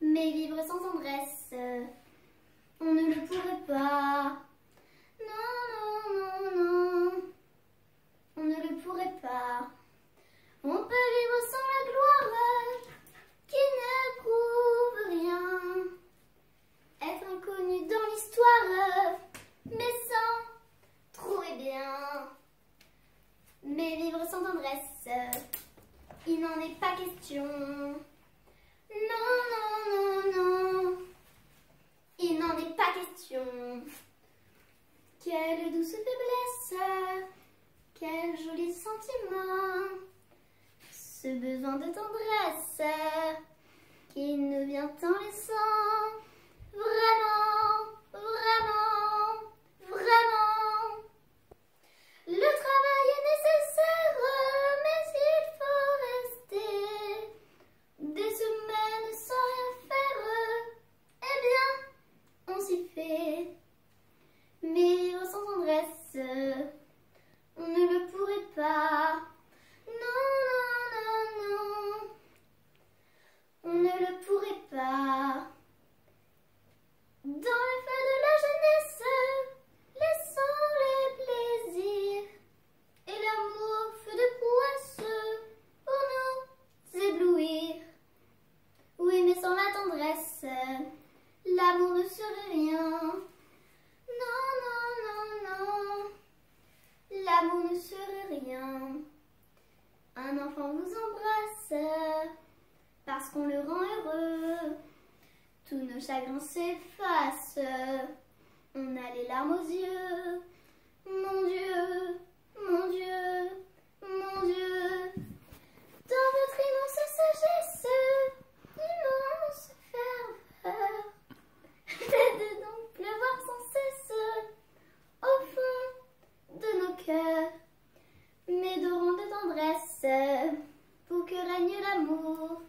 Mais vivre sans tendresse, on ne le pourrait pas. Non, non, non, non, on ne le pourrait pas. On peut vivre sans la gloire qui ne prouve rien. Être inconnu dans l'histoire, mais sans trouver bien. Mais vivre sans tendresse, il n'en est pas question. Non, non, non, non, il n'en Quelle douce faiblesse, quel joli sentiment, ce besoin de tendresse qui nous vient en laissant. Vraiment, vraiment, vraiment. Le travail est nécessaire, mais il faut rester des semaines sans rien faire. Eh bien, on s'y fait. Mais vivre sans tendresse, on ne le pourrait pas. Non, non, non, non, on ne le pourrait pas. Dans le feu de la jeunesse, laissons les plaisirs et l'amour feu de prouesse pour nous éblouir. Oui, mais sans la tendresse, l'amour ne serait rien. Non, non, non, non, l'amour ne serait rien. Un enfant vous embrasse parce qu'on le rend heureux. Tous nos chagrins s'effacent, on a les larmes aux yeux. pour que règne l'amour.